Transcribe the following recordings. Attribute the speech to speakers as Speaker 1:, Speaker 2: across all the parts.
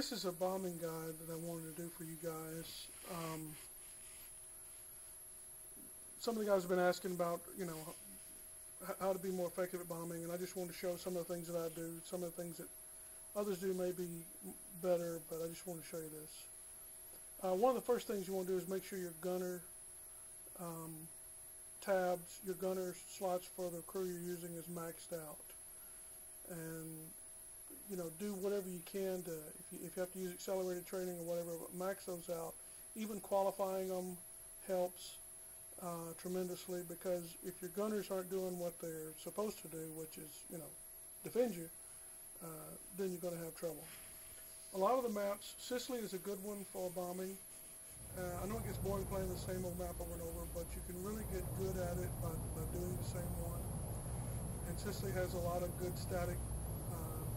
Speaker 1: this is a bombing guide that I wanted to do for you guys. Um, some of the guys have been asking about, you know, how to be more effective at bombing, and I just want to show some of the things that I do, some of the things that others do may be better, but I just want to show you this. Uh, one of the first things you want to do is make sure your gunner um, tabs, your gunner slots for the crew you're using is maxed out. And, you know, do whatever you can to, if you, if you have to use accelerated training or whatever, but max those out. Even qualifying them helps uh, tremendously because if your gunners aren't doing what they're supposed to do, which is, you know, defend you, uh, then you're going to have trouble. A lot of the maps, Sicily is a good one for bombing. Uh, I know it gets boring playing the same old map over and over, but you can really get good at it by, by doing the same one. And Sicily has a lot of good static,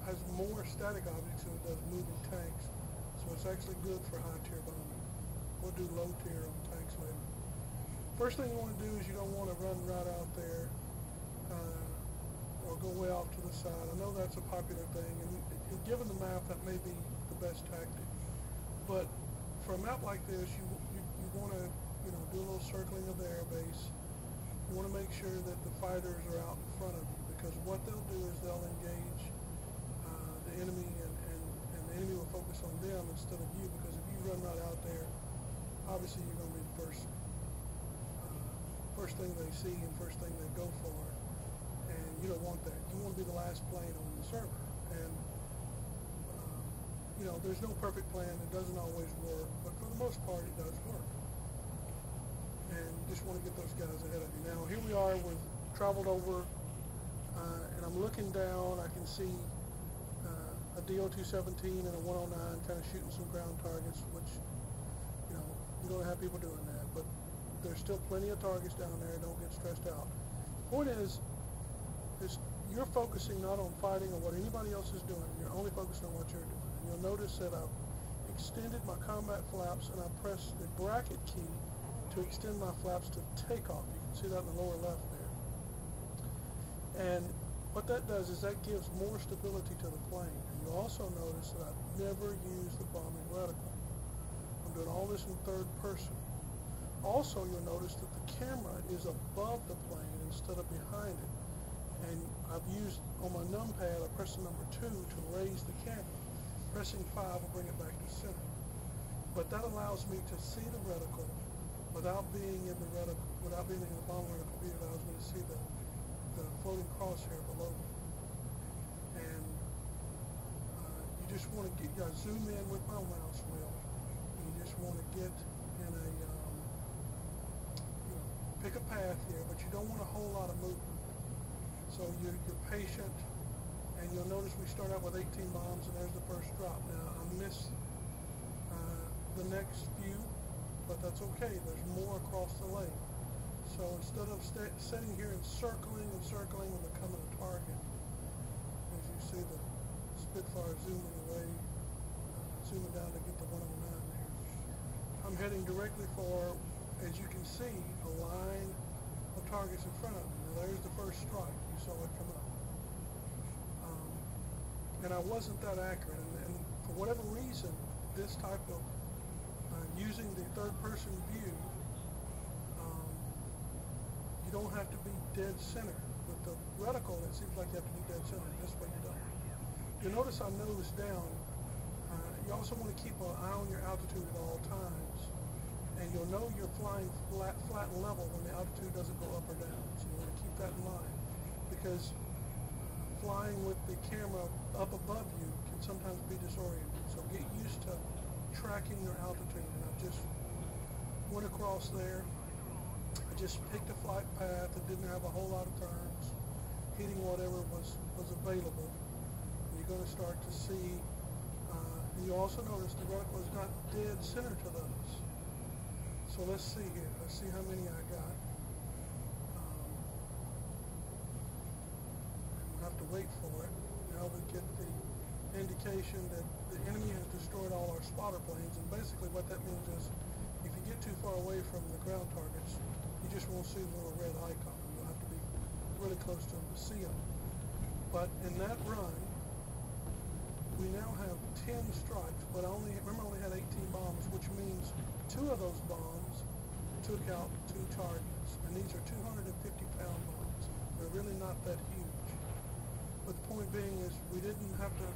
Speaker 1: has more static objects than it does moving tanks. So it's actually good for high tier bombing. We'll do low tier on tanks later. First thing you want to do is you don't want to run right out there uh, or go way off to the side. I know that's a popular thing, and, given the map, that may be the best tactic. But for a map like this, you you, you want to you know do a little circling of the air base. You want to make sure that the fighters are out in front of you because what they'll do is they'll engage the enemy and, and, and the enemy will focus on them instead of you because if you run right out there, obviously you're going to be the first uh, first thing they see and first thing they go for, and you don't want that. You want to be the last plane on the server, and um, you know there's no perfect plan. It doesn't always work, but for the most part, it does work. And just want to get those guys ahead of you. Now here we are. We've traveled over, uh, and I'm looking down. I can see uh, DO-217 and a 109 kind of shooting some ground targets, which you know you're going to have people doing that, but there's still plenty of targets down there. Don't get stressed out. Point is, is you're focusing not on fighting or what anybody else is doing. You're only focusing on what you're doing. And you'll notice that I've extended my combat flaps and I pressed the bracket key to extend my flaps to takeoff. You can see that in the lower left there. And what that does is that gives more stability to the plane. And you also notice that I've never used the bombing reticle. I'm doing all this in third person. Also, you'll notice that the camera is above the plane instead of behind it. And I've used, on my numpad, I press the number two to raise the camera. Pressing five will bring it back to center. But that allows me to see the reticle without being in the reticle, without being in the bomb reticle. It allows me to see the, the floating crosshair below me. And uh, you just want to get, I zoom in with my mouse wheel. And you just want to get in a, um, you know, pick a path here, but you don't want a whole lot of movement. So you're, you're patient, and you'll notice we start out with 18 bombs, and there's the first drop. Now, I missed uh, the next few, but that's okay. There's more across the lake. So instead of sitting here and circling and circling and becoming a target, as you see the Spitfire zooming away, zooming down to get the 109 there, I'm heading directly for, as you can see, a line of targets in front of me. There's the first strike. You saw it come up. Um, and I wasn't that accurate. And, and for whatever reason, this type of uh, using the third-person view, um, you don't have to be dead center. With the reticle, it seems like you have to be dead center. This way you don't. You'll notice I nose down. Uh, you also want to keep an eye on your altitude at all times. And you'll know you're flying flat, flat and level when the altitude doesn't go up or down. So you want to keep that in mind. Because flying with the camera up above you can sometimes be disorienting. So get used to tracking your altitude. And I just went across there. I just picked a flight path that didn't have a whole lot of turns, hitting whatever was, was available. You're going to start to see, uh, you also notice the is not dead center to those. So let's see here. Let's see how many I got. Um, we'll have to wait for it. Now we get the indication that the enemy has destroyed all our spotter planes. And basically what that means is if you get too far away from the ground targets, you just won't see the little red icon. You'll have to be really close to them to see them. But in that run, we now have 10 strikes, but only remember I only had 18 bombs, which means two of those bombs took out two targets, and these are 250 pound bombs. They're really not that huge. But the point being is we didn't have to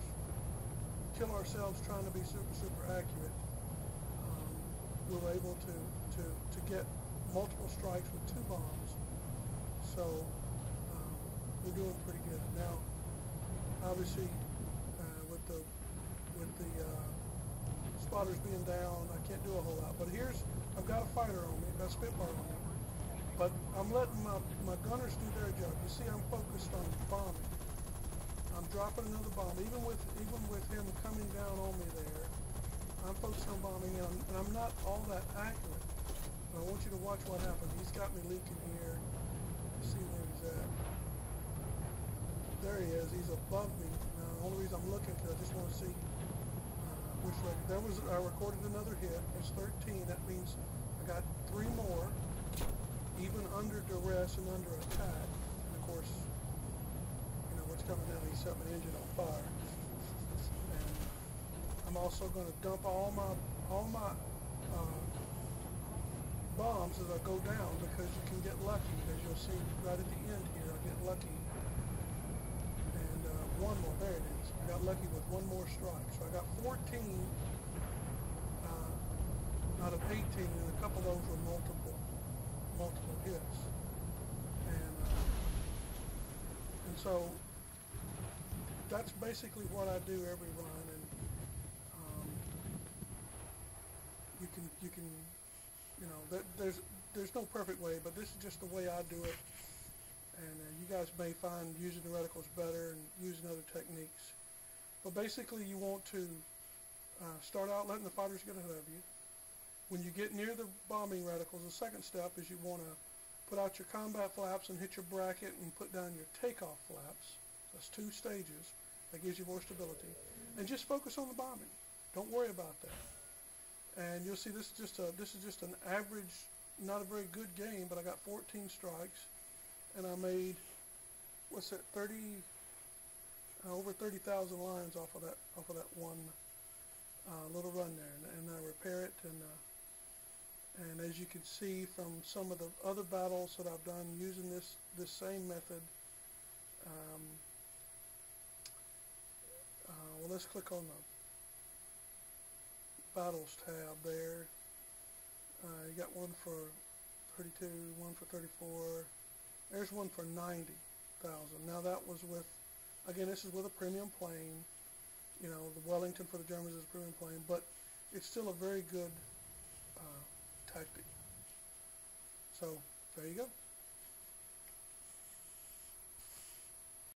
Speaker 1: kill ourselves trying to be super super accurate. Um, we were able to, to, to get multiple strikes with two bombs. So um, we're doing pretty good now. Obviously, uh, with the with the uh, spotters being down, I can't do a whole lot. But here's I've got a fighter on me, got a Spitfire on me. But I'm letting my, my gunners do their job. You see, I'm focused on bombing. I'm dropping another bomb, even with even with him coming down on me there. I'm focused on bombing, and I'm, and I'm not all that accurate. But I want you to watch what happens. He's got me leaking here. Let's see where he's at. There he is. He's above me. Now, the only reason I'm looking because I just want to see way. There was I recorded another hit. It's 13. That means I got three more, even under duress and under attack. And of course, you know what's coming out. He set my engine on fire. And I'm also going to dump all my all my uh, bombs as I go down because you can get lucky. As you'll see right at the end here, I get lucky. And uh, one more, there it is. Got lucky with one more strike. So I got 14 uh, out of 18, and a couple of those were multiple, multiple hits. And, uh, and so that's basically what I do every run. And um, you can, you can you know, there, there's there's no perfect way, but this is just the way I do it. And uh, you guys may find using the reticles better and using other techniques. But basically, you want to uh, start out letting the fighters get ahead of you. When you get near the bombing reticles, the second step is you want to put out your combat flaps and hit your bracket and put down your takeoff flaps. That's two stages. That gives you more stability. And just focus on the bombing. Don't worry about that and you'll see this is just a this is just an average not a very good game but I got 14 strikes and I made what's that 30 uh, over 30,000 lions off of that off of that one uh, little run there and, and I repair it and uh, and as you can see from some of the other battles that I've done using this this same method um, uh, well let's click on the battles tab there. Uh, you got one for 32, one for 34. There's one for 90,000. Now that was with, again, this is with a premium plane. You know, the Wellington for the Germans is a premium plane, but it's still a very good uh, tactic. So there you go.